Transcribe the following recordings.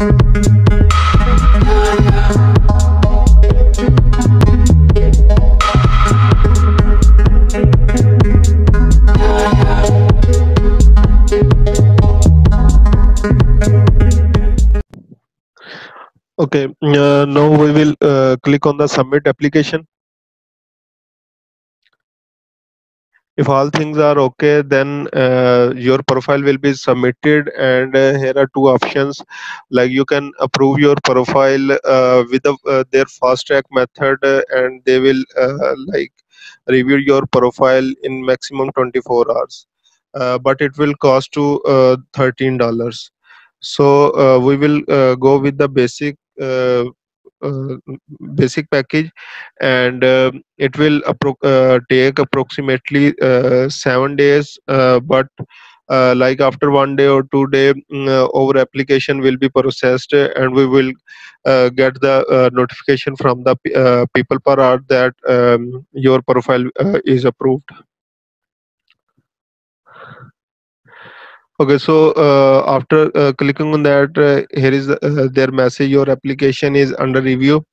Okay, uh, now we will uh, click on the submit application. If all things are okay, then uh, your profile will be submitted and uh, here are two options. Like you can approve your profile uh, with the, uh, their fast track method uh, and they will uh, like review your profile in maximum 24 hours. but it will cost to $13 so uh, we will go with the basic Uh, basic package and um, it will appro uh, take approximately uh, seven days but uh, like after one day or two day mm, uh, our application will be processed and we will uh, get the notification from the people per hour that um, your profile is approved okay so uh, after uh, clicking on that uh, here is uh, their message your application is under review.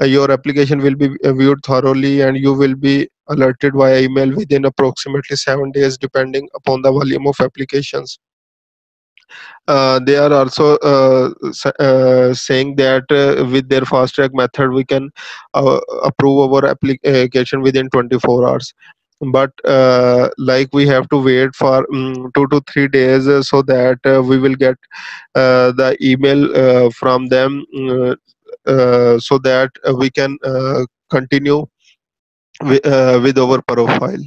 Uh, your application will be uh, viewed thoroughly and you will be alerted via email within approximately seven days depending upon the volume of applications. They are also saying that with their fast track method we can approve our application within 24 hours but uh, like we have to wait for um, two to three days uh, so that uh, we will get uh, the email uh, from them uh, so that we can continue with, with our profile